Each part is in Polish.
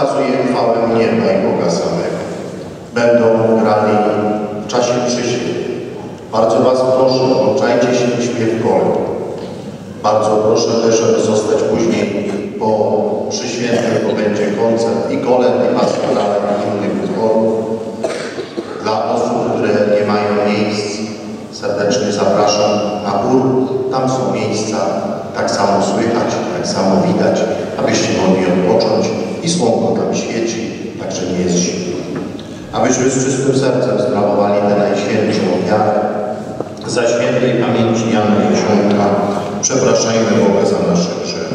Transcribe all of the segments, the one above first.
ukazuje chwałę nieba i Boga samego. Będą grali w czasie świętej. Bardzo Was proszę, włączajcie się w śpiew kolor. Bardzo proszę też, żeby zostać później po mszy świętej, bo będzie koncert i kolęd, i pastorale, i innych utworów. Dla osób, które nie mają miejsc, serdecznie zapraszam na gór. Tam są miejsca, tak samo słychać, tak samo widać, abyście mogli odpocząć i słonko tam świeci, także nie jest zimno. Abyśmy z czystym sercem sprawowali tę najświętszą wiarę, za świętej pamięci Jana Jeziomka przepraszajmy Boga za nasze grzechy.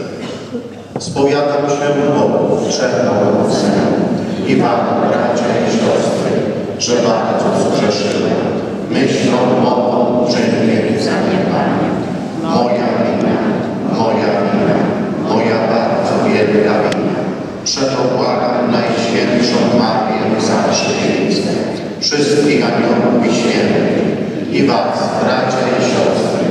Spowiadam się Bogu, trzech i Wam, bracia i siostry, że bardzo zgrzeszyłem. Myślą, mową, czynkiem i. Moja wina, moja wina, moja bardzo wielka wina. Przeto błagam Najświętszą Marię za przeciwieństwo wszystkich aniołów i świętych i Was, bracia i siostry,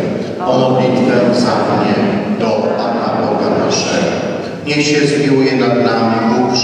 o modlitwę za mnie do Pana Boga naszego. Niech się zmiłuje nad nami Bóg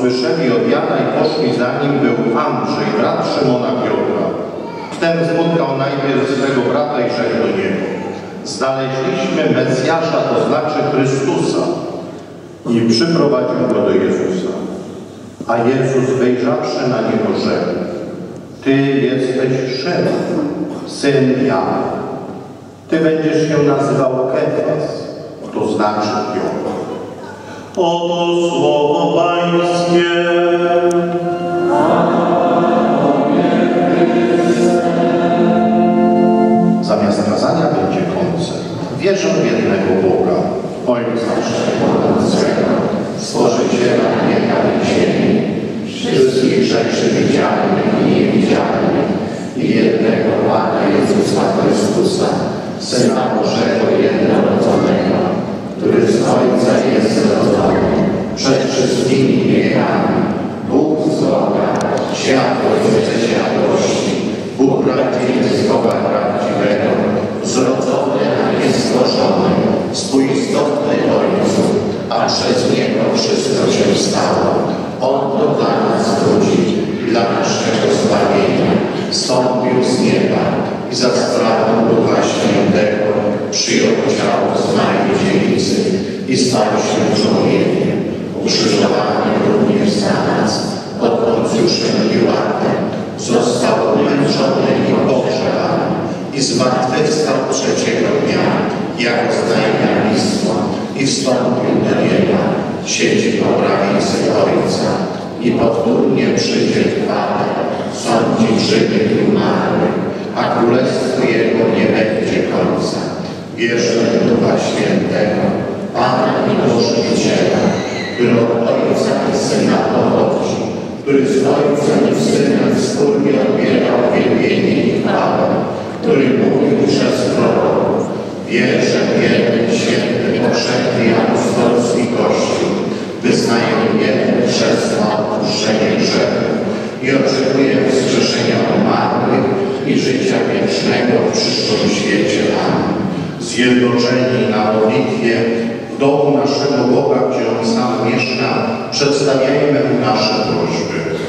usłyszeli od Jana i poszli za nim, był Andrzej, brat Szymona Piotra. Wtem spotkał najpierw swego brata i rzekł do niego, znaleźliśmy Mesjasza, to znaczy Chrystusa. I przyprowadził go do Jezusa. A Jezus wejrzawszy na niego rzekł, Ty jesteś Szymon, syn Jana. Ty będziesz się nazywał Kefas, to znaczy Piotr. Oto słowo Pańskie. Zamiast kazania będzie koncert. Wierzę w jednego Boga, Ojca Wszechmogącego, Stworzyciela nieba i ziemi, wszystkich rzeczy widzialnych i niewidzialnych. I jednego Pana Jezusa Chrystusa, Syna Bożego jednorodzonego, który z Ojca jest przed wszystkimi wiekami, Bóg z Boga, światłość ze światłości, Bóg prawdziwy z Boga prawdziwego, zrodzony, a nie stworzony, współistotny Ojcu, a przez Niego wszystko się stało. On to dla nas ludzi, dla naszego zbawienia, stąpił z nieba i za sprawą Ducha Świętego przyjął ciało z Maryi Dziewicy i stał się człowiekiem, ukrzyżowany również za nas, pod Poncjuszem Piłatem, został umęczony i pogrzebany i zmartwychwstał trzeciego dnia, jako znajmia pismo i wstąpił do nieba, siedzi po prawicy Ojca i powtórnie przyjdzie chwale, sądzi żywych i umarłych, a królestwo Jego nie będzie końca. Wierzę w Ducha Świętego, Pana i Bożiciela, który od Ojca i Syna pochodzi, który z Ojcem i Synem wspólnie odbierał wielbienie i chwałę, który mówił przez proroków. Wierzę w jeden święty, powszechny apostolski Kościół, wyznaję jeden przez odpuszczenie grzechów i oczekuję wskrzeszenia umarłych i życia wiecznego w przyszłym świecie. Amen. Zjednoczeni na modlitwie w domu naszego Boga, gdzie On sam mieszka, przedstawiajmy Mu nasze prośby.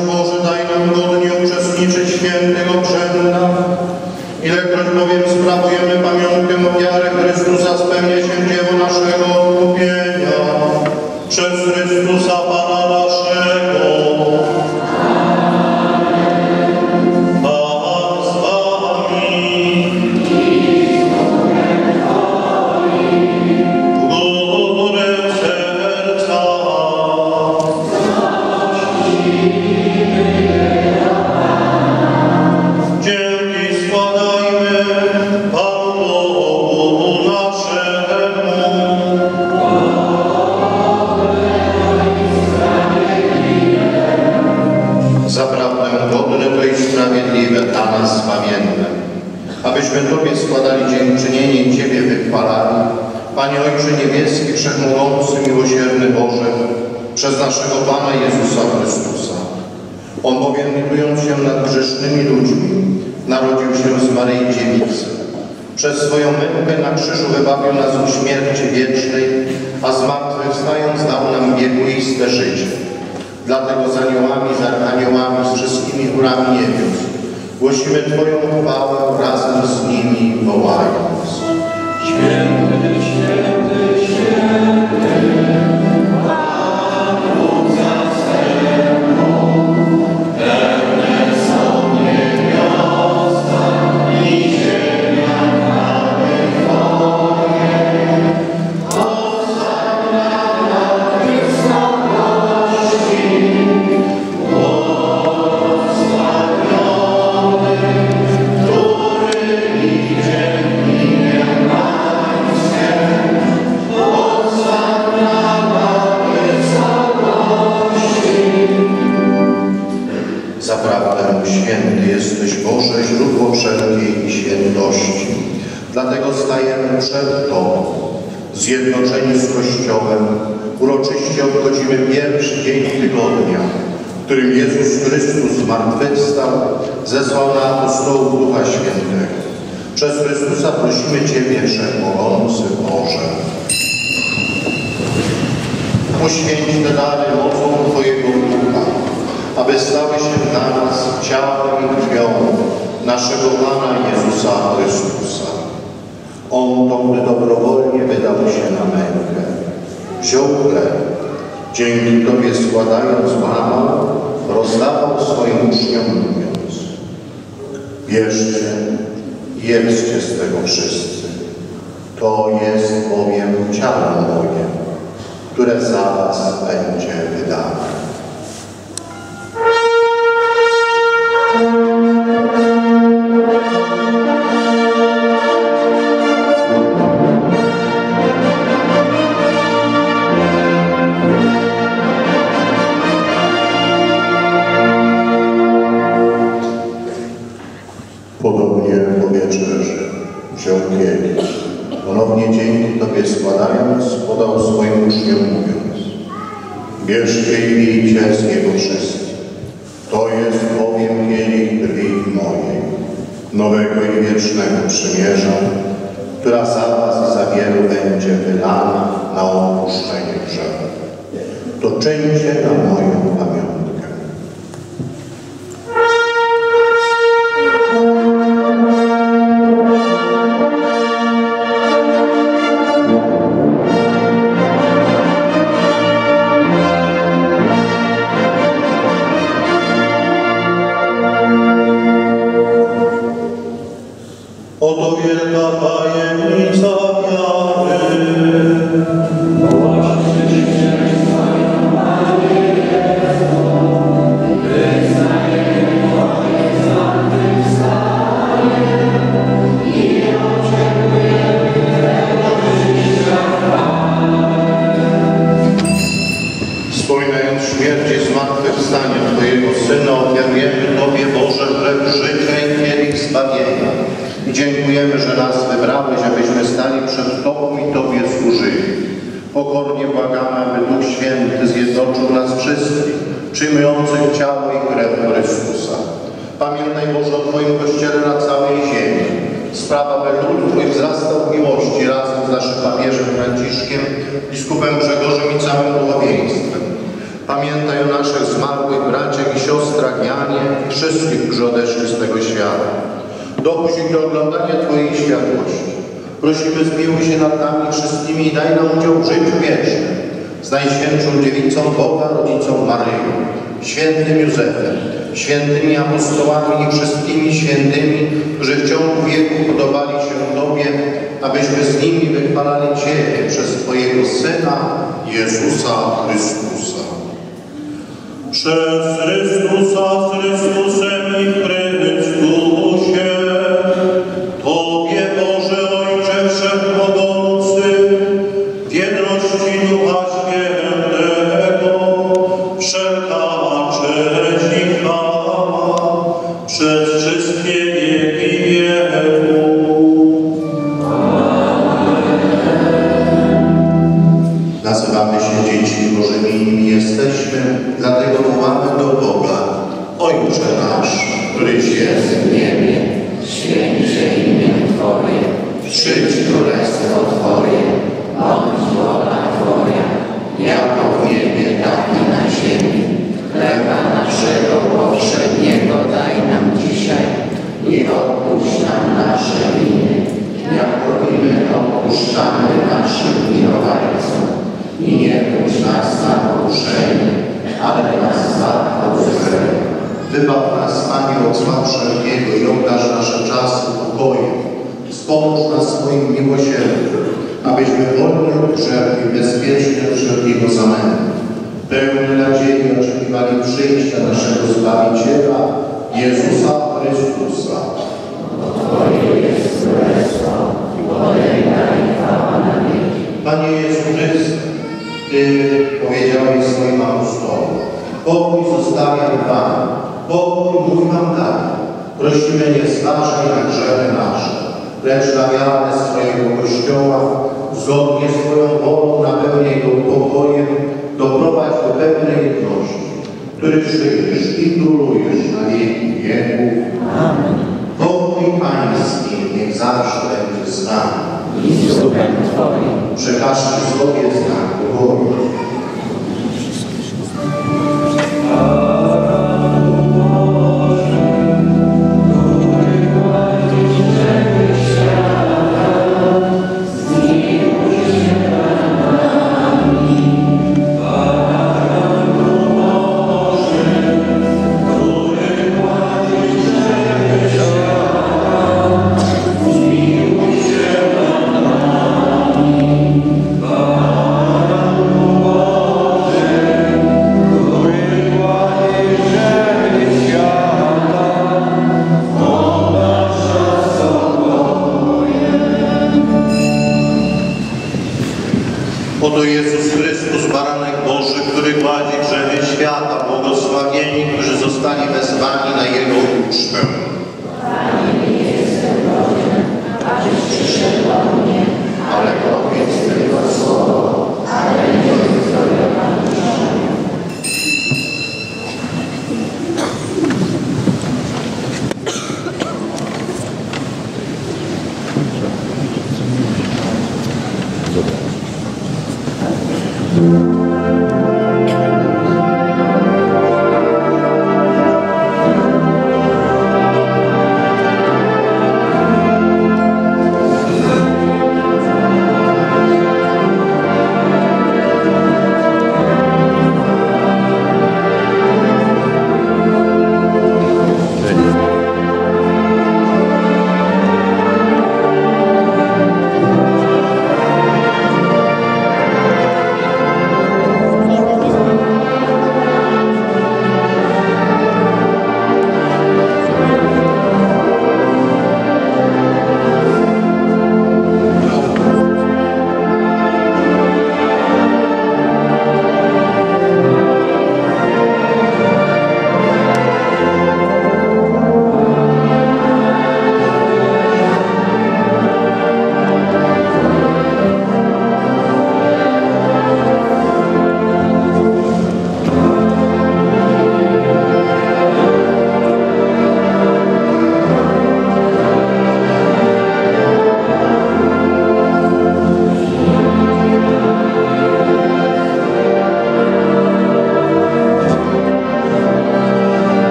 Boże, daj Dlatego z aniołami, z archaniołami, z wszystkimi chórami niebios głosimy Twoją chwałę razem z nimi wołając. aby stały się dla nas ciałem i krwią naszego Pana Jezusa Chrystusa. On to, dobrowolnie wydał się na mękę, wziął chleb, dzięki Tobie składając łamał, rozdawał swoim uczniom mówiąc Bierzcie, jedzcie z tego wszyscy. To jest bowiem ciało moje, które za was będzie wydane. Wszystkich, którzy odeszli z tego świata. Dopuść ich do oglądania Twojej światłości. Prosimy, zmiłuj się nad nami wszystkimi i daj nam udział w życiu wiecznym. Z Najświętszą Dziewicą Boga, Rodzicą Maryją, Świętym Józefem, świętymi apostołami i wszystkimi świętymi, którzy w ciągu wieku podobali się Tobie, abyśmy z nimi wychwalali Ciebie przez Twojego Syna, Jezusa Chrystusa. Przez Chrystusa, z Chrystusem i w odpuszczamy naszym winowajcom. I nie wódź nas na pokuszenie, ale nas od złego. Wybaw nas, Panie, od zła wszelkiego i obdarz nasze czasy pokojem. Wspomóż nas swoim miłosierdziem, abyśmy wolni od grzechu i bezpieczni od wszelkiego zamętu. Pełni nadziei oczekiwali przyjścia naszego Zbawiciela, Jezusa Chrystusa. Panie Jezu Chryste, Ty powiedziałeś swoim apostołom, pokój zostawiam Wam, pokój mój Wam dam. Prosimy, nie zważaj na grzechy nasze, lecz na miarę swojego Kościoła, zgodnie z Twoją wolą napełnij go pokojem, doprowadź do pełnej jedności, który żyjesz i królujesz na wieki wieków. Amen. Pokój Pański niech zawsze będzie z nami. Przekażcie sobie znak pokoju.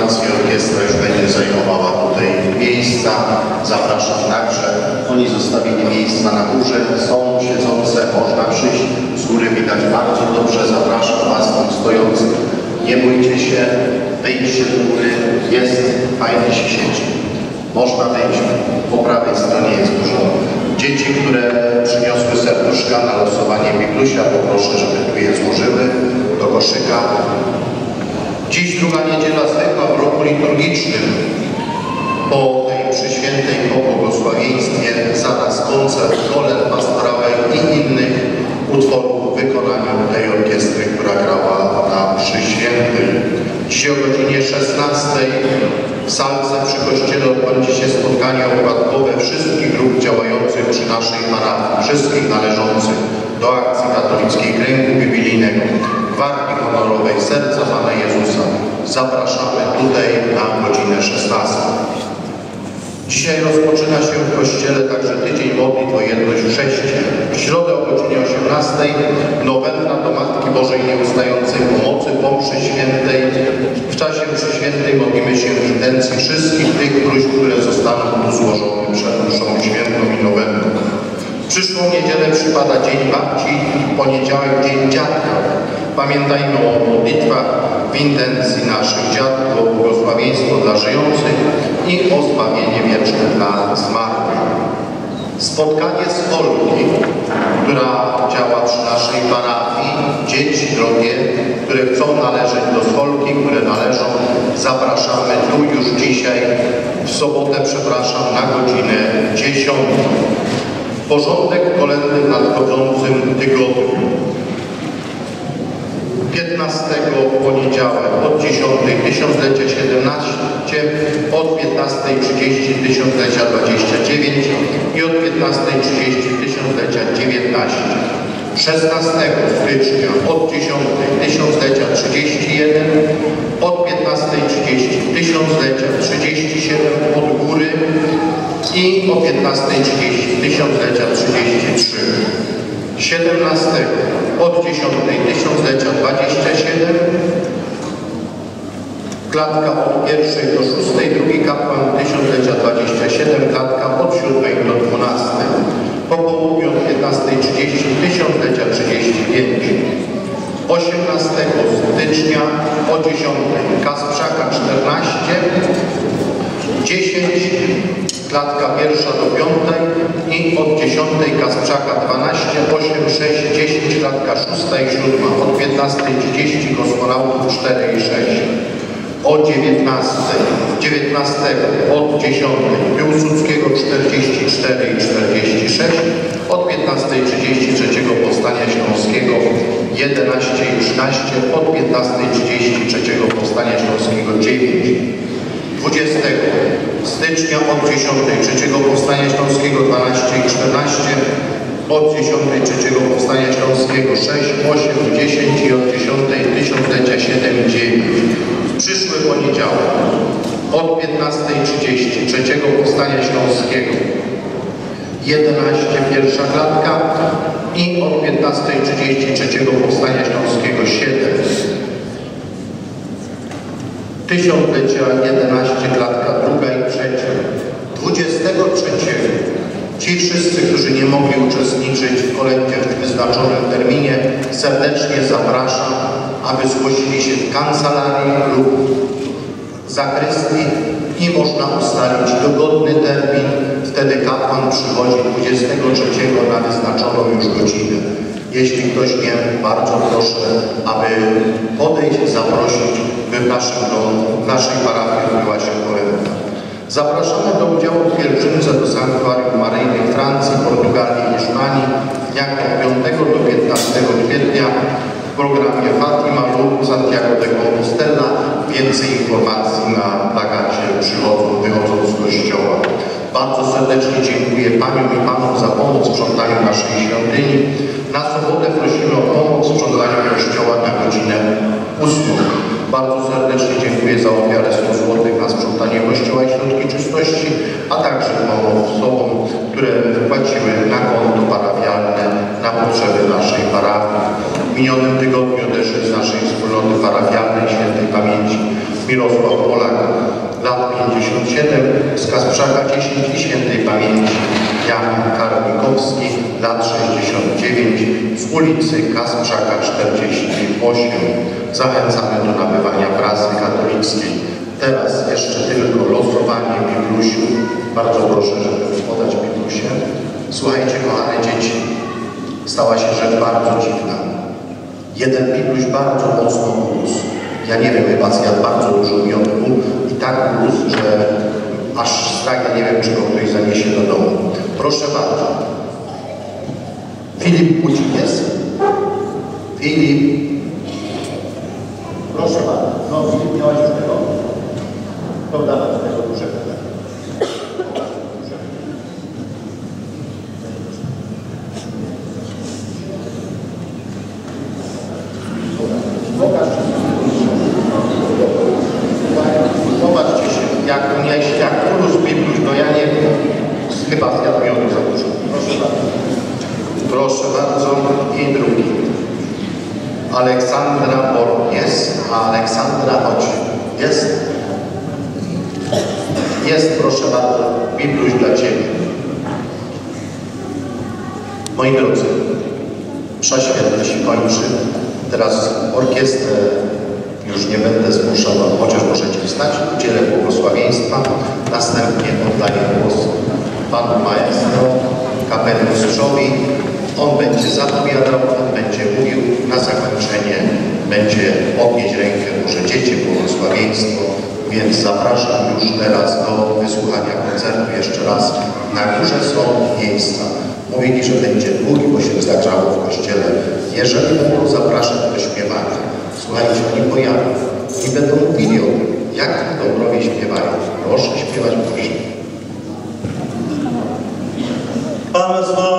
Informacji orkiestra już będzie zajmowała tutaj miejsca. Zapraszam także. Oni zostawili miejsca na górze. Są siedzące, można przyjść. Z góry widać bardzo dobrze. Zapraszam Was tam stojących. Nie bójcie się, wejdźcie do góry. Jest fajnie się siedzi. Można wejść. Po prawej stronie jest dużo dzieci, które przyniosły serduszka na losowanie Biblusia. Poproszę, żeby tu je złożyły do koszyka. Dziś druga niedziela zwykła w roku liturgicznym. Po tej przyświętej błogosławieństwie zaraz koncert, kolęd pastorałek i innych utworów w wykonaniu tej orkiestry, która grała na mszy świętej. Dzisiaj o godzinie 16 w salce przy kościele odbędzie się spotkanie opłatkowe wszystkich grup działających przy naszej parafii, wszystkich należących do akcji katolickiej kręgu biblijnego, Gwardii Honorowej Serca Pana Jezusa. Zapraszamy tutaj na godzinę 16. Dzisiaj rozpoczyna się w Kościele także tydzień modlitw o jedność chrześcijan. W środę o godzinie 18 nowenna do Matki Bożej Nieustającej Pomocy po mszy świętej. W czasie mszy świętej modlimy się w intencji wszystkich tych próśb, które zostaną tu złożone przed mszą świętą i nowenną. Przyszłą niedzielę przypada Dzień Babci, poniedziałek Dzień Dziadka. Pamiętajmy o modlitwach w intencji naszych dziadków, o błogosławieństwo dla żyjących i o zbawienie wieczne dla zmarłych. Spotkanie z Olgi, która działa przy naszej parafii. Dzieci drogie, które chcą należeć do Skolki, które należą, zapraszamy tu już dzisiaj, w sobotę, przepraszam, na godzinę 10. Porządek kolendy w nadchodzącym tygodniu. 15 poniedziałek od 10 tysiąclecia 17, od 15.30 tysiąclecia 29 i od 15.30 tysiąclecia 19. 16 stycznia od 10 tysiąclecia 31, od 15.30 tysiąclecia 37 od góry, i o 15.30 tysiąclecia 33. 17 od 10 tysiąclecia 27. Klatka od pierwszej do szóstej, drugi kapłan tysiąclecia 27, klatka od 7 do 12. Po południu od 15.30 tysiąclecia 35. 18 stycznia o 10 Kasprzaka 14, 10 klatka pierwsza do piątej i od 10 Kasprzaka 12, 8, 6, 10 klatka szósta i siódma, od 15.30 kosmonautów 4 i 6. O 19, 19 od 10 Piłsudskiego 44 i 46, od 15.30 trzeciego Powstania Śląskiego 11 i 13, od 15.30 trzeciego Powstania Śląskiego 9. 20 stycznia od 10 trzeciego Powstania Śląskiego 12 i 14, od 10 trzeciego Powstania Śląskiego 6, 8, 10 i od 10 tysiąclecia 7 i 9. Przyszły poniedziałek od 15.30 trzeciego Powstania Śląskiego 11 pierwsza klatka i od 15.30 trzeciego Powstania Śląskiego 7. Tysiąclecia 11 klatka druga i trzecia. 23 ci wszyscy, którzy nie mogli uczestniczyć w kolędzie w wyznaczonym terminie, serdecznie zapraszam, aby zgłosili się w kancelarii lub zakrystii i można ustalić dogodny termin. Wtedy kapłan przychodzi 23 na wyznaczoną już godzinę. Jeśli ktoś nie, bardzo proszę, aby podejść, zaprosić, by w naszym domu, w naszej parafii odbyła się kolęda. Zapraszamy do udziału w pielgrzymce do Sanktuarium Maryjnej Francji, Portugalii i Hiszpanii w dniach od 5 do 15 kwietnia programie Fatima lub Santiago de Compostela. Więcej informacji na plakacie przychodzą, wychodząc z kościoła. Bardzo serdecznie dziękuję Paniom i Panom za pomoc w sprzątaniu naszej świątyni. Na sobotę prosimy o pomoc w sprzątaniu kościoła na godzinę 8. Bardzo serdecznie dziękuję za ofiarę 100 zł na sprzątanie kościoła i środki czystości, a także osobom, które wpłaciły na konto parafialne na potrzeby naszej parafii. Minionym tygodniu też z naszej wspólnoty parafialnej świętej pamięci Mirosław Polak, lat 57, z Kasprzaka 10 i świętej pamięci Jan Karnikowski, lat 69, z ulicy Kasprzaka 48. Zachęcamy do nabywania prasy katolickiej. Teraz jeszcze tylko losowanie Biblusiu. Bardzo proszę, żeby podać Biblusie. Słuchajcie, kochane dzieci, stała się rzecz bardzo dziwna. Jeden Bibluś bardzo mocno urósł. Ja nie wiem, chyba zjadł bardzo dużo miodku i tak urósł, że aż strach, nie wiem, czy go ktoś zaniesie do domu. Proszę bardzo. Filip Budzik jest? Filip. Proszę bardzo. No, Filip, miałeś już tego? To dawaj tego dużego. Pokaż. Popatrzcie się, jak, jak, jak urósł Bibluś, no ja nie wiem, chyba zjadł miodu za dużo. Proszę bardzo. Proszę bardzo. I drugi. Aleksandra Bor jest, a Aleksandra chodź. Jest? Jest, proszę bardzo, Bibluś dla Ciebie. Moi drodzy, msza święta się kończy. Teraz orkiestrę już nie będę zmuszał, chociaż możecie wstać, udzielę błogosławieństwa. Następnie oddaję głos panu maestro, kapelmistrzowi. On będzie zapowiadał, on będzie mówił. Na zakończenie będzie podnieść rękę, może dziecię, błogosławieństwo. Więc zapraszam już teraz do wysłuchania koncertu jeszcze raz. Na górze są miejsca. Mówili, że będzie długi, bo się zagrzało w kościele. Jeżeli będą zapraszać do śpiewania, słuchajcie, oni pojawią i będą mówili o tym, jak Dąbrowie śpiewają. Proszę śpiewać proszę. Pan z.